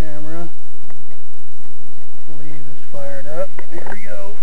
camera. Believe is fired up. Here we go.